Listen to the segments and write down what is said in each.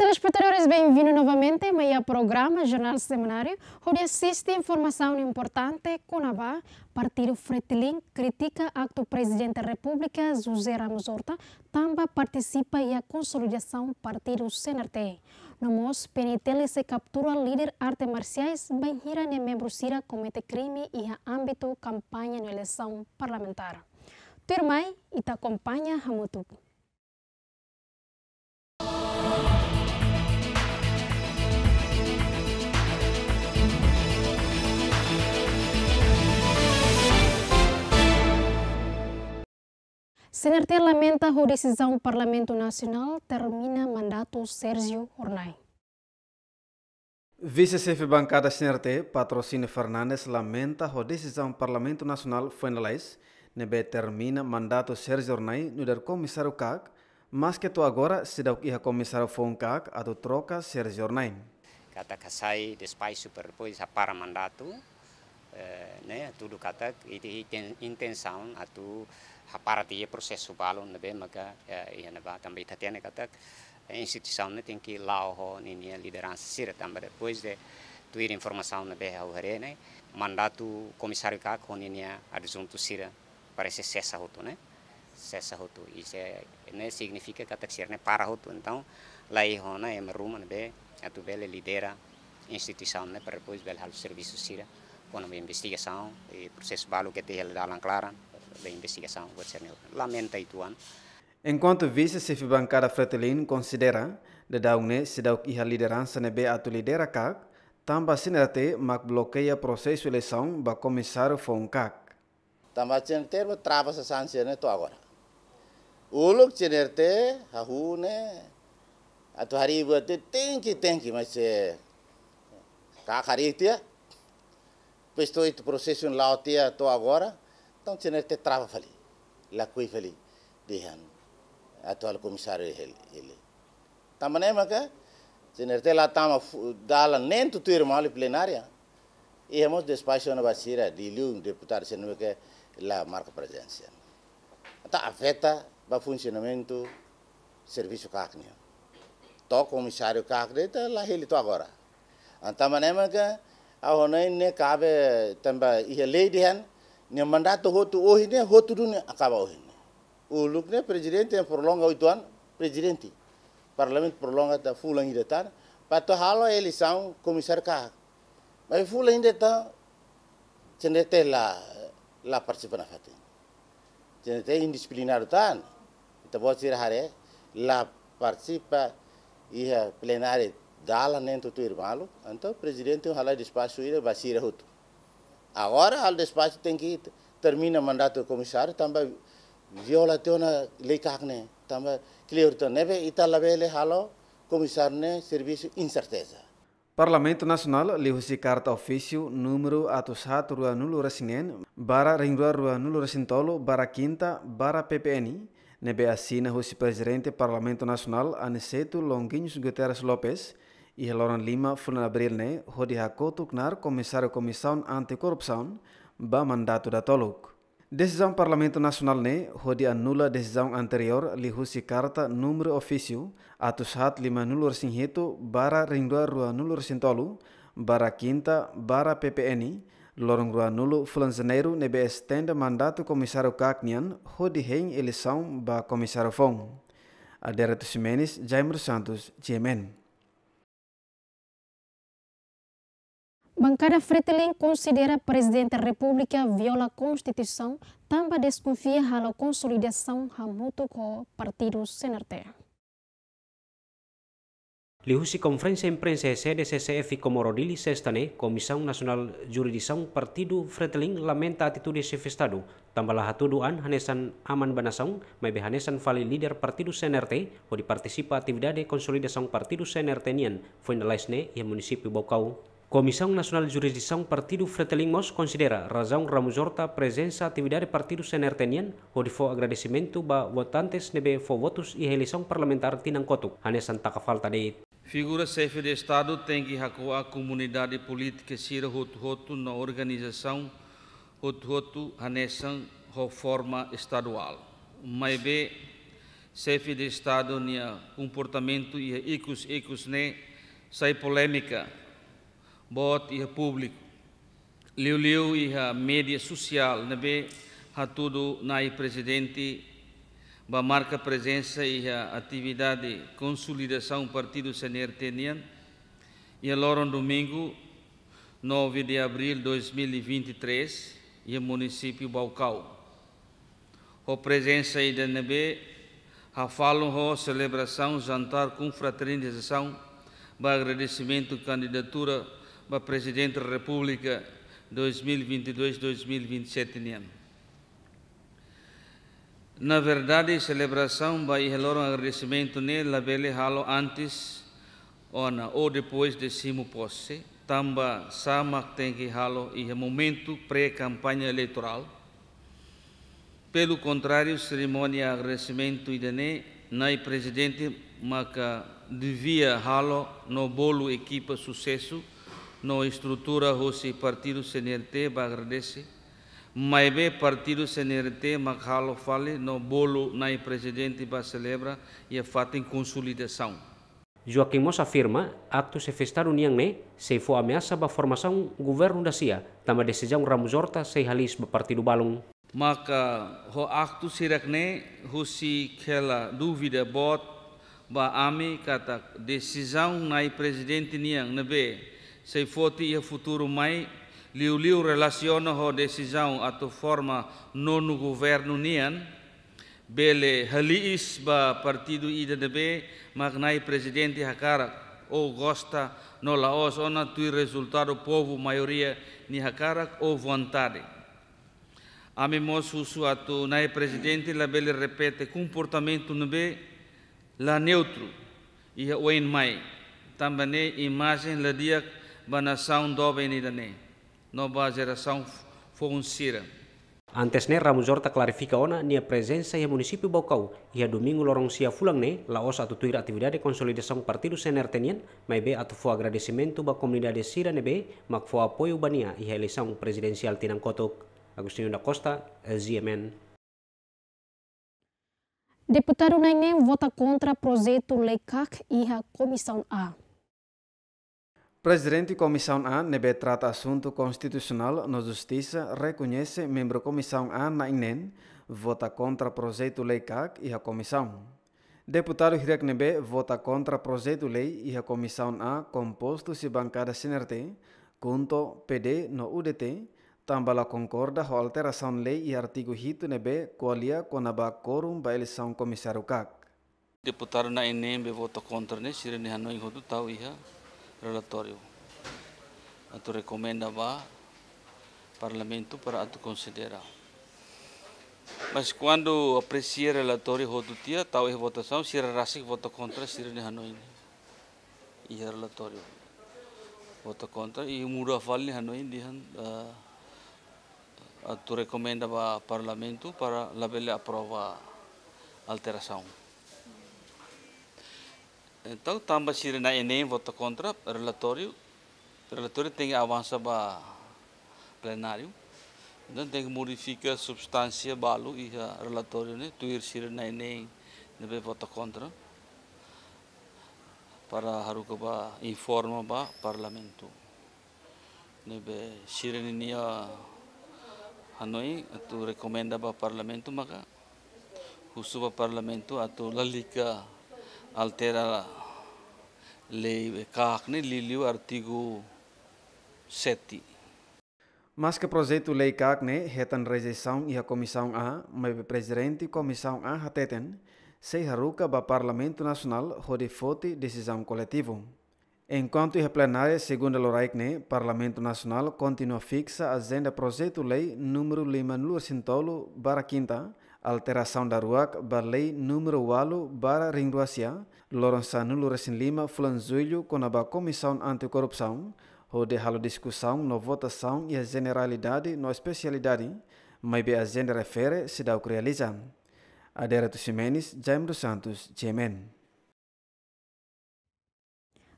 telespectadores, bem-vindos novamente a meia programa Jornal Seminário, onde assiste informação importante com Partido Fretilin critica acto presidente da República José Ramos Horta, também participa a consolidação partido CNRT. No MOS, PNTL se captura líder arte marciais, bem hira ne membro Sira comete crime e a âmbito campanha na eleição parlamentar. Turmai, e te acompanha Hamutuku. CNRT lamenta a decisão do Parlamento Nacional termina mandato Sérgio Ornai. Vice-chefe bancada CNRT, Patrocínio Fernandes, lamenta a decisão do Parlamento Nacional finalize nebe termina mandato Sérgio Ornai no der comissário CAC, mas que tu agora se dá o comissário Fon CAC a do troca Sérgio Ornai. Kata kasai despacho depois a para mandato, eh, né, tudo kata itu intenção a tu para dia processo balon nabe maka ia naba também tatiana kata instituição né tem que lá o nini liderança sira também depois de tuir informação nabe ao hare né mandato comissário ka com nini adjunto sira parece cessa hoto né cessa hoto isso é né significa que taxir né para hoto então lá e hona é maruma nabe atu bele lidera instituição né para depois bele hal serviço sira. Com uma investigação e processo balo que tem lá clara da investigação. Lamenta ituan. Enquanto vice-chefe bancada Fretilin considera de daune se dá a liderança nebe atu lidera CAC, tamba sinerte mak bloqueia processo eleição ba comissário fon CAC. Tamba sinerte trava sa sanse ne to agora. Uluk sinerte hahune atu hari buat tem que tem que mas se CAC hari tia. Pois to itu processo lá tia to agora. Então, tinha que trava ali. Lá que ali. Dihan. Atual comissário ele. ele. Também maka que lá tama dala nem tu tu irmão plenária. E hemos despacho na basira de liu deputado sendo que lá marca presença. Então, afeta o funcionamento serviço cacnio. To comissário cacnio tá lá ele to agora. Então, também maka a honai ne cabe também e lei dihan ni mandato hotu ohine hotu dune akaba ohine. O lukne presidente prolonga oito anos presidente parlamento prolonga ta fula ainda tá para halo a eleição comissário cá mas fula ainda tá cenete la la participa na fati cenete indisciplinar tá então pode hare participa ia plenária dala nem tu irmão então presidente hala despacho ira basira hotu Agora, o despacho tem que termina o mandato do comissário, também violação na lei carne, também clear neve e tal vele halo comissário ne serviço incerteza. Parlamento Nacional lihusi carta ofício número atusat rua nulu resinen bara ringrua rua nulu resintolo bara quinta bara PPN nebe assina husi presidente Parlamento Nacional Aniceto Longuinhos Guterres Lopes e Loran Lima funa abril ne hodi knar comissário comissão anticorrupção ba mandato da toluk. Decisão Parlamento Nacional ne hodi anula decisão anterior li husi carta número ofício atus hat lima nulur sinhetu bara ringdua rua nulur sintolu bara quinta bara PPN lorong rua nulu fulan janeiro nebe estenda mandato comissário Cacnian hodi hein eleição ba comissário Fong. Aderato Ximenes, Jaime Santos, GMN. Bancada Fretilin considera presidente da República viola a Constituição, também desconfia da consolidação mútua com o partido. Lihusi Conferência Imprensa CDCCF Comorodili Sestane, Comissão Nacional Jurisdição Partido Fretilin lamenta a atitude chefe Estado, tambah tuduhan hanesan aman banasong, may hanesan fali líder Partido CNRT, o di participa atividade consolidação Partido CNRT nian, finalize ne, e município Bocau, Comissão Nacional de Jurisdição Partido Fretelimos considera razão Ramos Horta presença atividade Partido Senertenian onde foi agradecimento ba votantes nebe fo votos e eleição parlamentar tinang kotuk hanesan taka falta de Figura chefe de Estado tem que a comunidade política sira hotu-hotu na organização hotu-hotu hanesan ho forma estadual. Mas be chefe de Estado nia comportamento e icus icus ne sai polêmica bot e público liu liu e a mídia social. Ha tudo nai presidente ba marca presença e a atividade consolidação partido CNRT nian e agora domingo 9 de abril de 2023 e município Baucau a presença e da nebe a falam a celebração jantar com fraternização para agradecimento candidatura para presidente da República 2022-2027 Na verdade, celebração vai relar um agradecimento nele, labele halo antes ou depois de simo posse, tamba sama tem que halo e momento pré-campanha eleitoral. Pelo contrário, cerimônia agradecimento idane nai presidente maka devia halo no bolo equipa sucesso no estrutura hosi partido CNRT ba agradece maibe partido CNRT halo fale no bolo nai presidente ba celebra e fatem consolidação Joaquim Moss afirma, acto se festar uniang ne, se fo ameaça ba formação governo da CIA, tama decisão Ramos Horta se halis ba partido balong maka ho aktu sirakne husi kela dúvida bot ba ami kata decisão nai presidente niang nebe sei foti ia futuro mai liu liu relaciona ho decisão ato forma nono governo nian. Bele haliis ba partido nebe magnai presidente hakara ou gosta no laos ona tui resultado povo maioria ni hakara ou vontade Amemos suatu nai presidente la bele repete comportamento nebe la neutro e o en mai. Também imagem la dia ba nação dobe ni dane. No ba geração foncira Antes ne Ramos Horta clarifica ona nia presença e município Bocau e a domingo lorong sia fulang ne la osa atu tuir atividade de consolidação partido senertenian mai be atu fo agradecimento ba comunidade sira nebe mak fo apoio bania e a eleição presidencial tinang kotok. Agostinho da Costa, ZMN. Deputado Nainem vota contra projeto Lei CAC e a Comissão A. Presidente Comissão A nebe trata assunto constitucional na Justiça reconhece membro Comissão A na INEN vota contra projeto Lei CAC e a Comissão. Deputado Hirek Nebe vota contra projeto lei e a Comissão A composto se bancada CNRT, Kunto PD no UDT, tambala concorda com alteração lei e artigo hito nebe qualia a quórum ba eleição comissário CAC. Deputado na ENEM vota contra ne sira ne hanoi hodu tau iha relatório. Atu recomenda ba parlamento para atu considerar. Mas quando aprecia relatório hodu tia tau iha votação sira rasik vota contra sira ne hanoi iha relatório. Vota contra e muda fal ne hanoi dihan uh, tu recomenda para parlamento para la bela aprova alteração. Então, também se na ENEM vota contra relatório, relatório tem avança para plenário, então tem que modificar a substância balo e a relatório né, tu ir se na ENEM deve vota contra para haruka ba informa ba parlamento. Nebe sirene nia Hanoi atu recomenda ba parlamento maka husu ba parlamento atu lalika altera lei kakne liliu artigo 7 Mas que projeto lei CACNE retan rejeição e a comissão A, mas o presidente comissão A hateten, se haruka ba Parlamento Nacional hode fote decisão coletivo. Enquanto a plenária, segundo a Loraicne, Parlamento Nacional continua fixa a agenda projeto lei número 5 bara quinta, alteração da RUAC para lei número 8 bara ringruasia, Loronçano Luresin Lima, Flanzulho, com a Comissão Anticorrupção, onde halo discussão no votação e a generalidade no especialidade, mas a agenda refere se dá o que realiza. Adera Ximenes, Jaime dos Santos, GMN.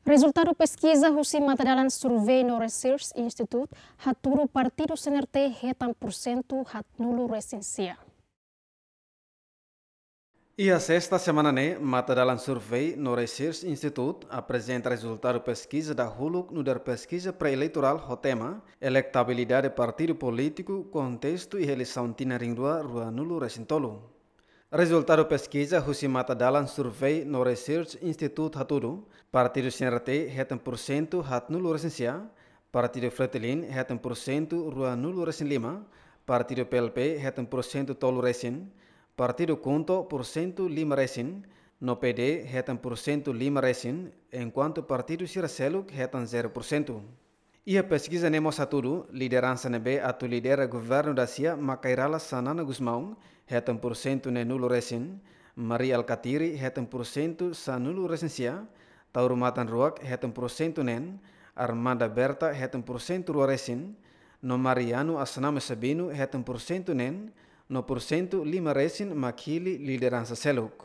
Resultado pesquisa Husi Materialan Survey no Research Institute haturu partido CNRT hetan porcento hat nulo resensia. E a sexta semana, né, Mata Dalan Survey no Research Institute apresenta resultado pesquisa da Huluk no da pesquisa pré-eleitoral Rotema, electabilidade de partido político, contexto e eleição tina rinrua rua nulo recintolo. Resultado pesquisa Husi Mata Dalan Survey no Research Institute Hatudu, partido CNRT retem por cento hat nulo recensia, partido Fretilin retem por cento rua nulo recin lima, partido PLP retem por cento tolo recin, Partido Conto por cento lima resin, no PD retam por cento lima resin, enquanto Partido Siraceluk retam 0%. E a pesquisa Nemo Saturu, liderança NB atu lidera governo da CIA Macairala Sanana Guzmão, retam por cento ne nulo resin, Maria Alcatiri retam por cento sa nulo resensia, Tauro Matan Ruak retam por cento nen, Armanda Berta retam por cento rua resin, no Mariano Asname Sabino retam por cento nen, no porcento lima resin makili liderança seluk.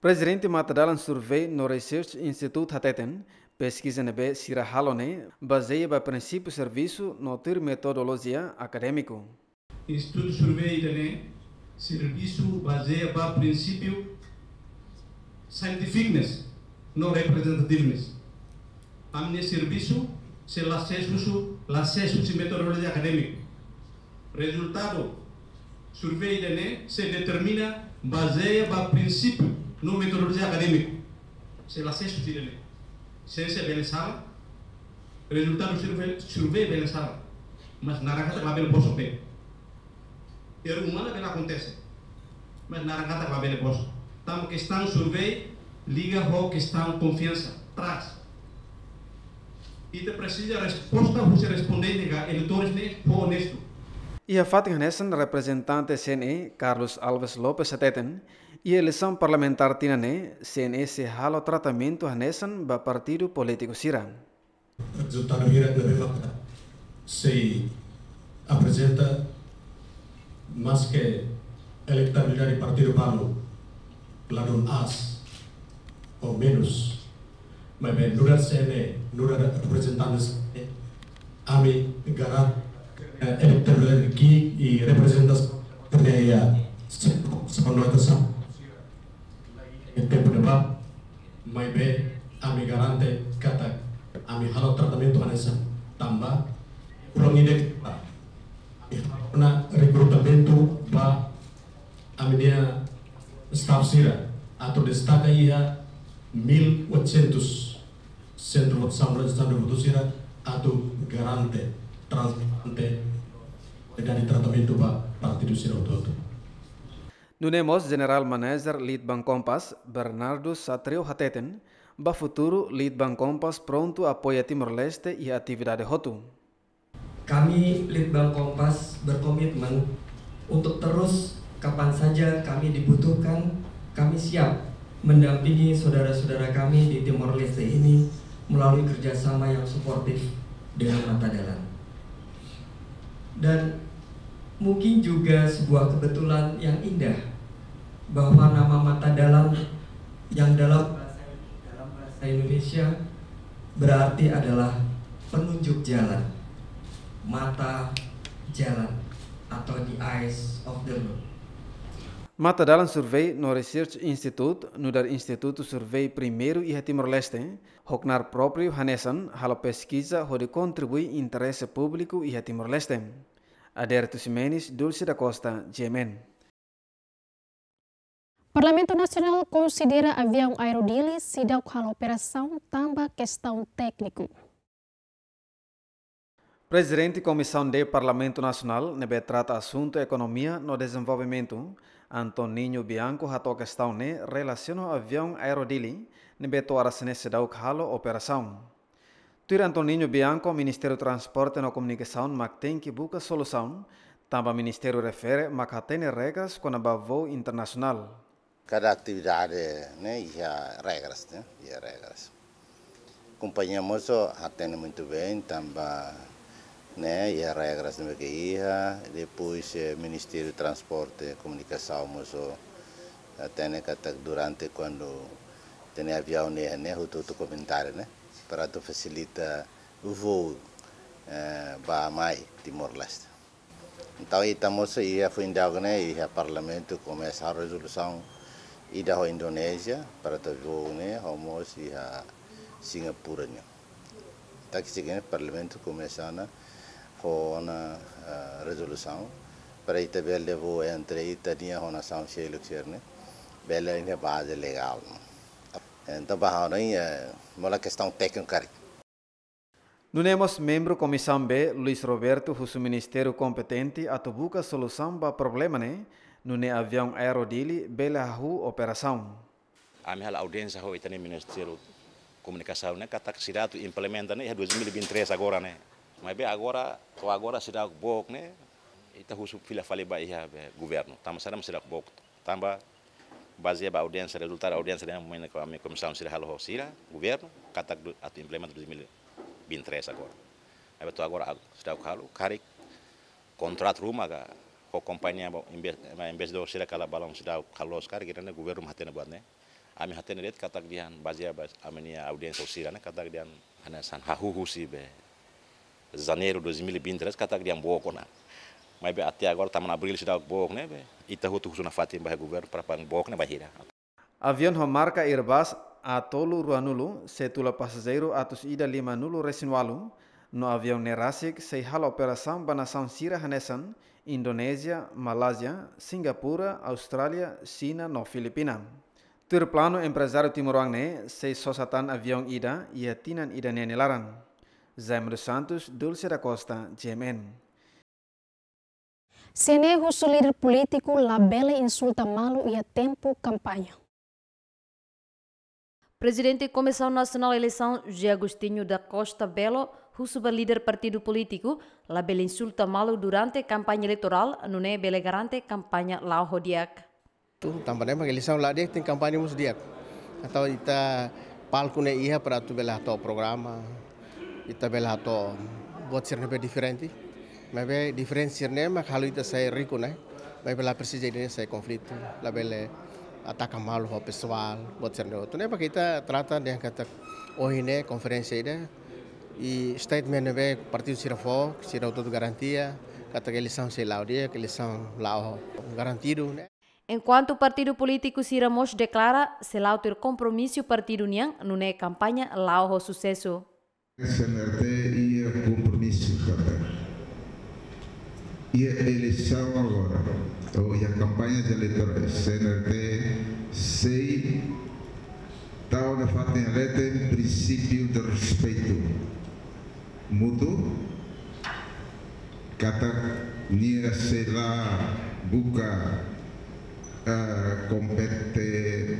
Presidente Matadalan Survey no Research Institute Hateten, pesquisa nebe sira halone, baseia ba princípio serviço no ter metodologia acadêmico. Instituto Survey tene serviço baseia ba princípio scientificness, no representativeness. Amne serviço se l'acesso se metodologia acadêmico. Resultado survey dene se determina baseia ba princípio no metodologia acadêmico. Se la acesso de dene. Ciência bem sala, resultado survey survey bem sala. Mas narakata ba bem posso pé. Er humana bem acontece. Mas narakata ba bem posso. Tam questão survey liga ho questão confiança traz. E te precisa resposta você responder nega eleitores ne honesto. A Fatih Hanesan, representante CNE, Carlos Alves Lopes Ateten, e eleição parlamentar tinane, CNE se halo tratamento Hanesan ba partido político Sira. Resultado hira lebih se apresenta mais que eleitabilidade do partido Pablo, ladun as, ou menos, mas bem, nura CNE, nura representantes, ami garat elektabilidade e representação terdeia sepenuhnya em tempo de ba mai be ami garante kata ami halo tratamento anessa tamba kurang ide na recrutamento ba ami dia staff sira atau destaca ia 1800 centro de sambra de standard sira atau garante transplante dari partido Sirototo. Nunemos General Manager Lead Bank Kompas, Bernardo Satreu Hateten, ba futuro Lead Bank Kompas pronto apoia Timor-Leste e atividade Hotu. Kami Lead Bank Kompas berkomitmen untuk terus kapan saja kami dibutuhkan, kami siap mendampingi saudara-saudara kami di Timor Leste ini melalui kerjasama yang suportif dengan mata dalam dan mungkin juga sebuah kebetulan yang indah bahwa nama mata dalam yang dalam bahasa, dalam bahasa Indonesia berarti adalah penunjuk jalan mata jalan atau the eyes of the road Mata dalam survei no Research Institute, no dar Instituto Survei primeiro e Timor-Leste, hoknar próprio Hanesan, halo pesquisa onde contribui interesse público e Timor-Leste. Aderto Simenes, Dulce da Costa, Jemen. Parlamento Nacional considera avião aerodili sidau hal operação tambah questão técnico. Presidente Comissão de Parlamento Nacional, nebe trata assunto economia no desenvolvimento, Antoninho Bianco hato questão ne relaciona avião aerodili, nebe toara sene sedau halo operação. Tuir Antoninho Bianco, Ministério do Transporte e Comunicação, tem que busca solução, também o Ministério refere mak tem regras com a voo internacional. Cada atividade né, e regras, né, e regras. Companhia moço atende muito bem, também né, e regras de meia, depois o Ministério do Transporte e Comunicação moço atende durante quando tem avião né, né, o comentário, né para facilitar o voo eh, para mais Timor-Leste. Então, estamos aí a de né, e o Parlamento começa a resolução ida ho Indonesia para ta vone homo si ha Singapura nya tak sigene parlamento começana ho na uh, resolução para ita belle vo entre ita dia ho na são cheio luxerne belle ne base legal então bahau nem mola questão técnica Nunemos membro Comissão B, Luiz Roberto, o Ministério competente, atubuca solução para problema, né? Nune avião aerodili, bela hu operação. A minha audiência ho itani Ministério Comunicação, né? Kata siratu implementa, né? 2023 agora, né? Mas bem agora, o agora será bok, né? Ita husu fila fale ba iha governo. Tama sadam será bok. Tamba baseia ba audiência, resultado audiência, né? Mena com a comissão será halo sira, governo, kata atu implementa 2023 bintres agora. Aí betul agora sudah kalau kari kontrat rumah ga ko kompanhia investidor sira kala balong sudah kalau sekarang kita ne governo hatena buat ne. Ami hatena lihat kata dian bazia bas amenia audiência sira ne kata dian ana san hahu si be janeiro 2023 kata dian boko na. Mas até agora taman abril sudah bok ne be. Ita hutu husuna fatim bah governo para pang bok ne bahira. Avião marca Airbus atolu ruanulu setula passageiro atus ida lima nulu resinwalu no avião Nerasik sei hala operação banação Sira Hanesan, Indonésia, Malásia, Singapura, Austrália, China no Filipina. Tur plano empresário Timorang ne sei sosatan avião ida e tinan ida nene laran. Zaimro Santos, Dulce da Costa, GMN. Sene o líder político labela insulta malu e a tempo campanha. Presidente da Comissão Nacional de Eleição, José Agostinho da Costa Belo, Husuba líder partido político, la bela insulta malo durante a campanha eleitoral, não é bela garante campanha lá o diak. Tu também uma eleição lá dia tem campanha mus diak. Atau ita palco ne iha para tu bela to programa, ita bela to buat be diferente. Mas diferença sirne mas kalau ita saya rico né, mas bela presiden saya conflito, la bela ataca mal o pessoal, botar no outro. Né? Porque kita trata de kata oh ini conferência ida e statement be partido sira fo, sira auto garantia, kata que eles são sei lá o dia, que eles são lá garantido, né? Enquanto o partido político Siramos declara se lá ter compromisso partido Niang no ne campanha lá o sucesso. SNRT ia compromisso também. E a eleição agora, ou a campanha de eleitorais, CNRT, sei, está na fatem eleta princípio de respeito. Mútuo, kata nia lá, buka uh, compete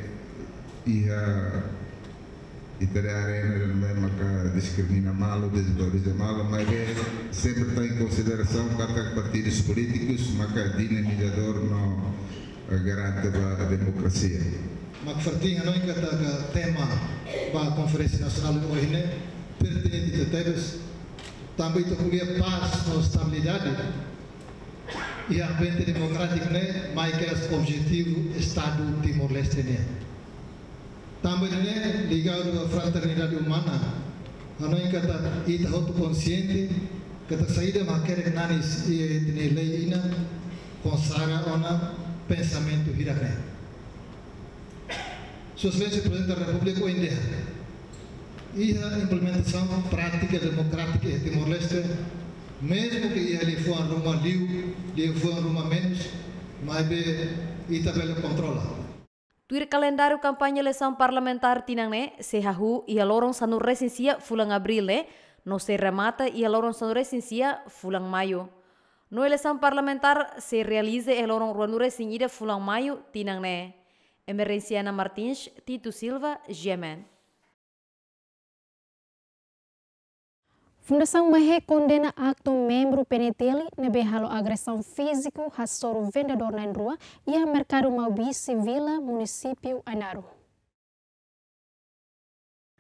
e a italiare maka discrimina malo, desvaloriza malo, mas é sempre está em consideração cada partidos políticos, maka dinamizador no garante a democracia. Makfartinga não kata ka tema ba Conferência Nacional de Ohine pertinente a teves também to kugia paz no estabilidade e ambiente democrático né, mas que é o objetivo Estado Timor-Leste né. Também né, ligado à fraternidade humana, a nós kata ita hotu consciente kata saída makere nanis e tene lei ina consagra ona pensamento hirakne. Sua Excelência Presidente da República o Índia e a implementação prática democrática em Timor-Leste, mesmo que ele for a Roma liu, ele for a Roma menos, mas be tabela controla. Tuir calendário campanha eleição parlamentar tinangne se hahu e a lorong sanu recensia fulang abril ne, no se remata e a lorong sanu recensia fulang maio. No eleição parlamentar se realiza a lorong ruanu recensia fulang maio tinangne. Emerenciana Martins, Tito Silva, Gemen. Fundação Mahé condena acto membro PNTL nebe halo agressão físico hasoro vendedor na rua e a mercado Maubi Vila, município Anaru.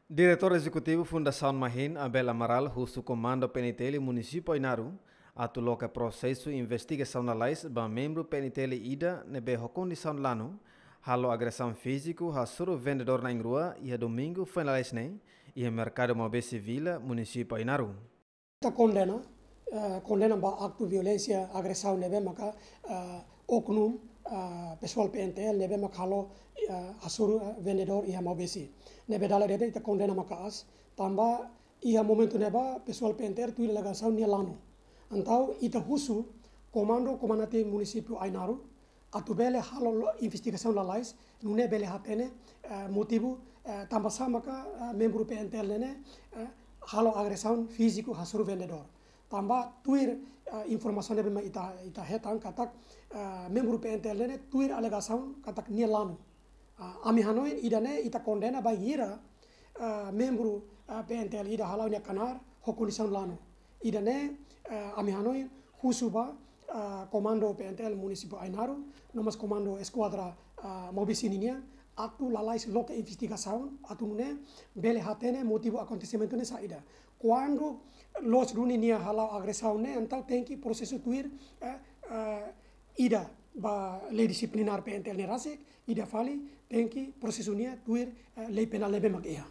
Diretor Executivo Fundação Mahin, Abel Amaral, o comando PNTL município Inaru, atuloca processo investigação na leis ba membro PNTL ida nebe ho condição lano, halo agressão físico hasoro vendedor na rua e a domingo finalize nem, e o mercado Mobile Civil, município Inaru. Kita condena, uh, condena ba acto violência, agressão nebe maka uh, oknum uh, pessoal PNTL nebe makalo uh, asur uh, vendedor ia mau besi nebe dala dede ita kondena makaas tamba ia momento neba pessoal PNTL tu ila gasau nia lano antau ita husu komando komandante município Ainaru atu bele halo investigação lalais nune bele hatene uh, motivo uh, tamba sama ka uh, membro PNTL nene uh, halo agressão físico hasur vendedor tamba tuir uh, informação nebe ma ita ita hetang katak uh, membro PNTL nene tuir alegação katak nia lano uh, ami hanoi idane ita kondena ba ira uh, membro uh, PNTL ida halau nia kanar hokunisang lano idane uh, ami hanoi husuba uh, Comando PNTL Municipal Ainaru, nomas Comando Esquadra uh, Mobisininia, atu lalais loca investigação, atu ne bele hatene motivo acontecimento ne saída. Quando los runinia halau agressão ne, então tem que processo tuir uh, uh, ida ba lei disciplinar PNTL nerasek, ida fali tem que processo nia tuir uh, lei penal lebe magia.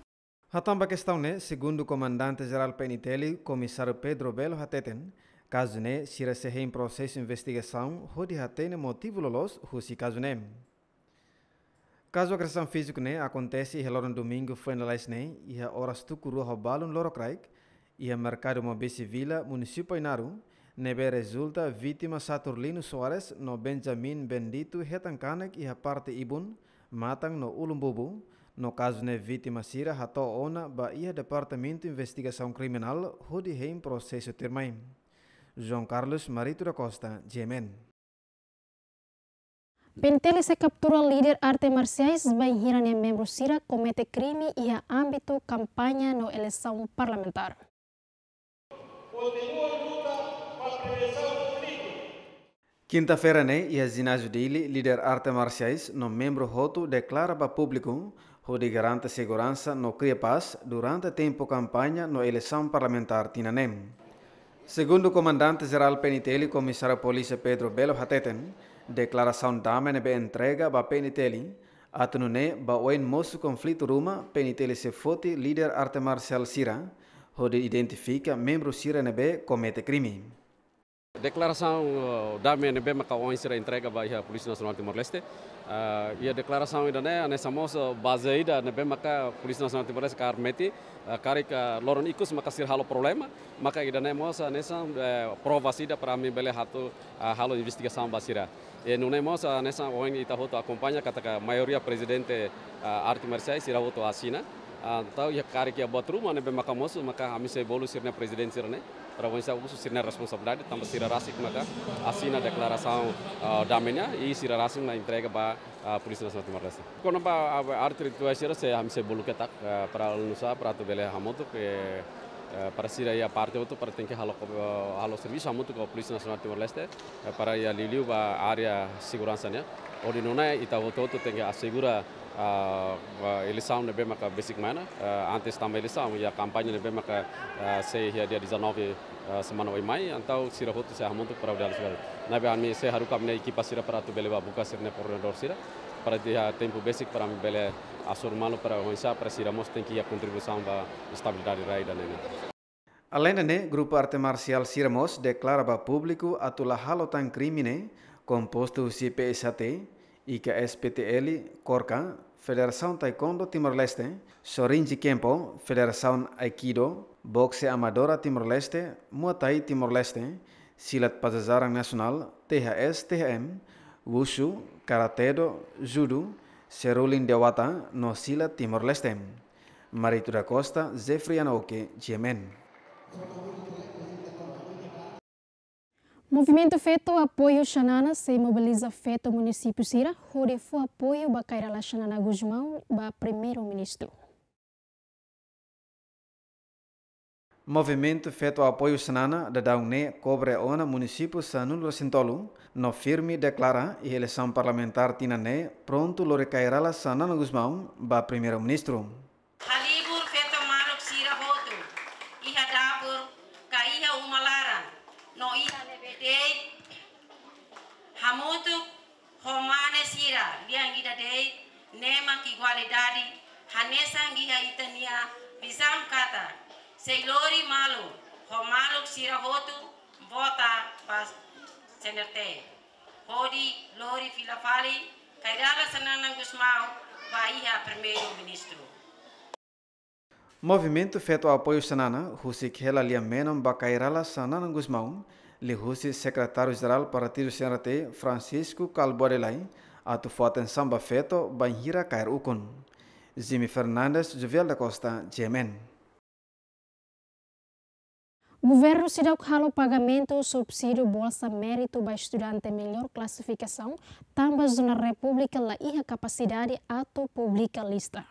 Hatamba questão ne, segundo o comandante-geral PNTL, comissário Pedro Belo Hateten, Caso ne, sira se em processo de investigação, hodi hatene motivo lolos, husi caso ne. Caso agressão física ne acontece e no domingo foi na lais ne, e a horas tu curu robalun loro craik, e a mercado mobisi vila município Inaru, nebe resulta vítima Saturnino Soares no Benjamin Bendito hetankanek e a parte ibun, matang no ulumbubu, no caso ne vítima sira hato ona ba ia departamento investigação criminal hodi em processo termain. João Carlos Marito da Costa, Yemen. Pentele se captura líder arte marciais banhiran yang membro Sira comete crime e a âmbito campanha no eleição parlamentar. Quinta-feira, né, e a ginásio dele, líder arte marciais, no membro roto declara para público onde garante segurança no cria paz durante tempo campanha no eleição parlamentar tinanem. Segundo o comandante-geral PNTL, comissário polícia Pedro Belo Hateten, declaração dama nebe entrega ba PNTL, atunune ba oen moço conflito ruma, PNTL se fote líder arte marcial Sira, onde identifica membro Sira nebe comete crime. Declaração uh, dame nebe maka oen Sira entrega a Polícia Nacional Timor-Leste. Uh, e a declaração ainda né, nessa moça baseada nebe maka Polícia Nacional Timor-Leste karmeti kari ka loron ikus maka sir halo problema maka ida ne mosa nessa prova sida para mim bele hatu halo investigação basira e não é moça nessa oen ita hoto acompanha kata ka maioria presidente arte marciais ira hoto asina então ia kari que buat rumah nebe maka moço maka ami se bolu sirne presidente sirne para wansa usu sirne responsabilidade tamba sira rasik maka asina declaração uh, damenya e sira rasik na entrega ba uh, Polícia Nacional Timor-Leste. Quando ba arte ritual sira se ami se bolu ketak uh, para nusa para tu bele hamoto que uh, para sira ia parte outro para tem que halo uh, halo serviço hamoto com a Polícia Nacional Timor-Leste uh, para ia liliu ba área segurança né. Odi nona ita outro tem que assegurar uh, eleição nebe maka basic mana. Uh, antes também eleição e a campanha nebe maka uh, sei dia dia 19 uh, semana oi mai então sira hotu se hamuntu para o segala nabe ami se haru kamne equipa sira para tu beleva buka sirne por sira para dia tempo basic para mi bele asur malu para hoinsa para sira mos tem que a contribuição para estabilidade raida nena Além de grupo arte marcial Siramos declara para público a tula halotan crimine composto CPSAT e que Corca Federação Taekwondo Timor-Leste, Sorinji Kempo, Federação Aikido, Boxe Amadora Timor-Leste, Muay Thai Timor-Leste, Silat Pazazarang Nasional, THS Wushu, Karatedo, Judo, Serulin Dewata, no Silat Timor-Leste. Marito da Costa, Zefri Anoke, Yemen. Movimento Feto Apoio Xanana se mobiliza Feto Município Sira, onde foi apoio para Kairala Xanana Guzmão, para primeiro-ministro. Movimento Feto Apoio Xanana da Daune cobre ona município Sanulo Sintolu, no firme declara e eleição parlamentar tinane pronto lore Kairala Xanana Guzmão, para primeiro-ministro. Halibur Feto Maluk Sira Hotu, iha dabur, kaiha umalara, no iha dei hamutu homane sira. Liang dei nema ki qualidade hanesa ngiha itania bisam kata seilori malu homaluk sira hotu vota pas senerte Hodi, Lori, Filafali, Kairala Sananang Gusmau, Bahia Primeiro-Ministro. Movimento feito apoio Sanana, Husik Hela Liamenam Bacairala Sanana Gusmão, li Husi secretário-geral Partido CNRT Francisco Calborelai, atu foten samba feto Banhira Cair Ukun. Jimmy Fernandes, Jovial da Costa, Jemen. Governo se deu calo pagamento subsídio Bolsa Mérito para estudante melhor classificação, também na República la iha capacidade ato publica lista.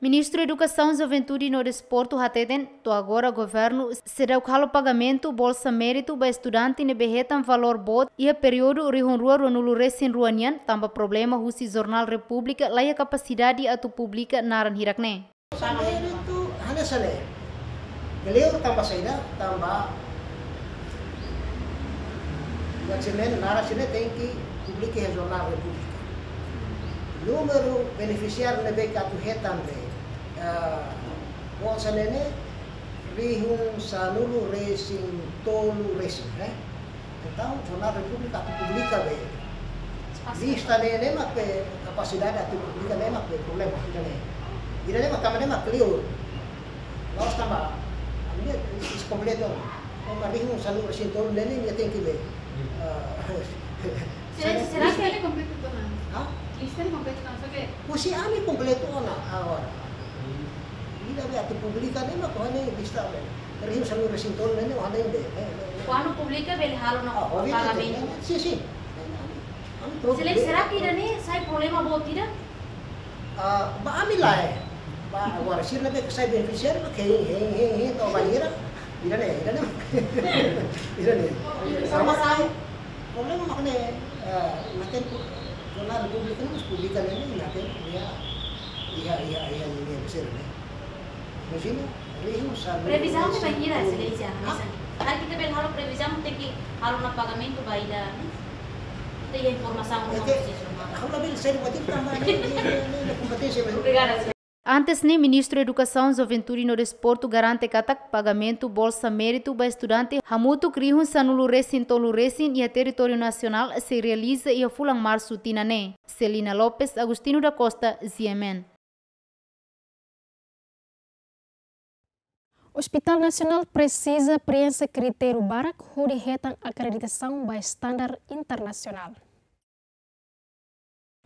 Ministro da Educação, Juventude e no Desporto, Hateten, to agora governo se deu calo pagamento Bolsa Mérito para estudante ne behetan valor bot e a período rihon rua ronulu resin ruanian, tamba problema husi Jornal República la iha capacidade ato publica naran hirakne. Mérito, Beliau tambah saida, tambah Gacimen narasine que publique Jornal República. Número beneficiário lebe katu hetambe. Bolsa nene rihun sanulu racing tolu racing, eh? Então, Jornal República tu publica be. Lista nene mak pe capacidade tu publica nene mak pe problema ida ne. Ida ne mak tamane mak clear. Nós tambah ini is completo. Kung marihong sa lugar sin tolu nene niya tem que ver. Será, será que ele é completo na? Ah? Lista de completo na, só que Kusi ami completo na agora. Ida be atu publica nene mak hane lista be. Marihong sa lugar sin tolu nene hane be. Quando publica, ele ralo no pagamento. Sim, sim. Será, será que ainda nem sai problema bom tira? Ah, ba ami lah eh. Ba agora sir na be kasay beneficiário mak hei hei hei hei to banheira. Ida ne, ida ne. Ida ne. Sama sai. Problema mak ne natin Jornal Republika na mas publika na ni natin iya iya iya iya ni besar ne. Imagina, rihong sa Previsão de banheira, excelência. Aí kita bel halo previsão tem que halo na pagamento vai da tem a informação no Ako labil sa iwatik tama ni ni kompetensya ba? Obrigada. Antes, nem Ministro da Educação, Juventude e no Desporto garante katak pagamento Bolsa Mérito para estudante Hamutu Krihun Sanulu Resin Tolu Resin e a território nacional se realiza e a Fulang Março Tinane. Celina Lopes, Agustino da Costa, ZMN. Hospital Nacional precisa preencher critério barak huri hetan acreditação by standar internacional.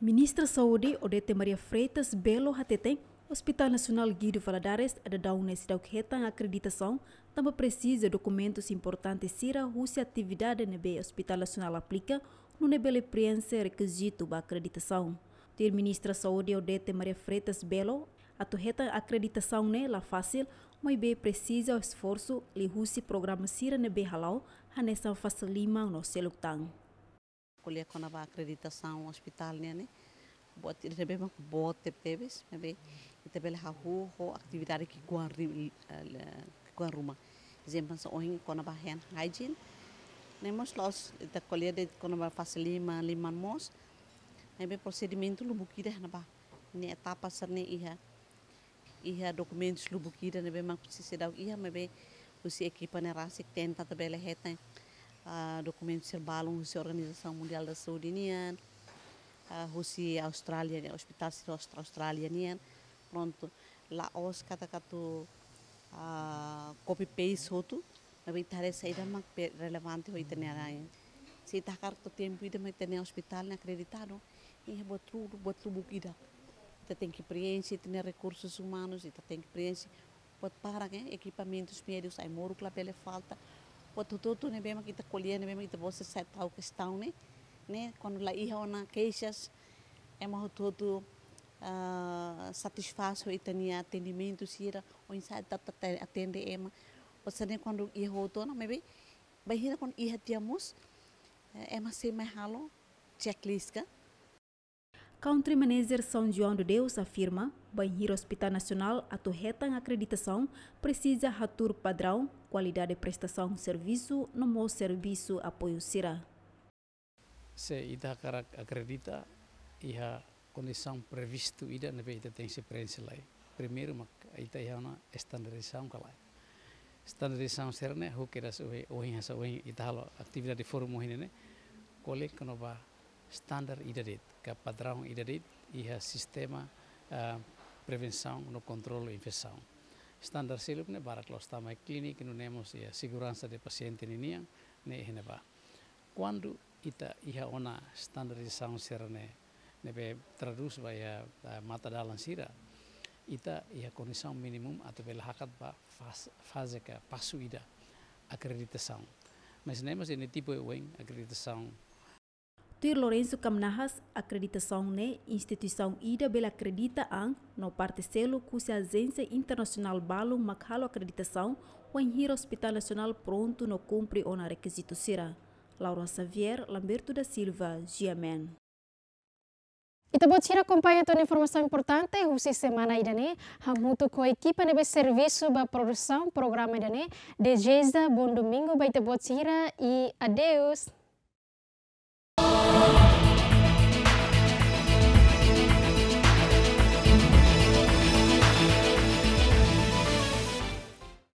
Ministra Saúde Odete Maria Freitas Belo Hateten, Hospital Nacional Guido Valadares ada daun nesse dau hetan acreditação, também precisa documentos importantes se atividade nebe Hospital Nacional aplica no nebele preencher requisito ba acreditação. Ter Ministra Saúde Odete Maria Freitas Belo, a hetan acreditação la fácil mas bem precisa o esforço li husi programa sira ne be halau hanesa facilima no selutang. Kuliah kona ba acreditação hospital ne ne buat ide be mak bot tebes be ite bele ha hu ho atividade ki kuan ri kuan rumah. Exemplo sa ohin kona ba hand hygiene? Ne mos los ite kuliah de kona ba facilima liman mos ne be procedimento lu bukide na ba ni etapa serne iha iha documentos lu bukida ne bemang precisa dau iha mebe usi equipa ne rasik tenta tabela heta uh, documentos ser balon usi organização mundial da saúde nian uh, usi Austrália ne hospital sir Austrália nian pronto la os kata katu uh, copy paste hotu mebe tare saida mak relevante ho itene aranha se takar to tempo ida mak tene hospital ne acreditado buat tudo buat lu bukida kita tem que preencher, tem recursos humanos, kita tem que preencher, pode para né? equipamentos médicos, aí moro que lá pele falta, pode tudo né bem que kita colher, né bem que você sai tal questão né, né? Quando lá ia ona queixas, é mais tudo uh, satisfaz o itania atendimento sira, o insight tá atende ema, né quando ia outro não, maybe, bahira quando ia tínhamos, é mais sem mais halo, checklist ka, Country Manager São João de Deus afirma que o Hospital Nacional a retan acreditação precisa atur padrão, qualidade de prestação serviço, no serviço apoio sira. Se ida acredita iha condição previsto ida nebe ita tem se prensa lai. Primeiro mak ita iha na estandarização kalai. standardização serene hu kira su he ohi hasa ohi italo atividade de forum ohi ne kole kono ba standar idarit ka padrão idarit iha sistema uh, prevenção no controle infecção. Standar silup ne barak los tama klinik no nemos ia segurança de paciente ni ne hene ba quando ita iha ona standardização serene nebe traduz ba ia uh, mata dalan sira ita ia condição minimum atau bela hakat ba fase ka pasu ida acreditação mas nemos ini tipo wing acreditação Tuir Lourenço Camnahas, acreditação ne instituição ida bela acredita ang no parte selo cuja agência internacional balo makhalo acreditação o em Hospital Nacional pronto no cumpre ona requisito sira. Laura Xavier, Lamberto da Silva, GMN. Ita buat sira acompanha toda informação importante. Husi semana idane hamuto com a equipa de serviço ba produção programa idane de Geza bom domingo baita buat sira e adeus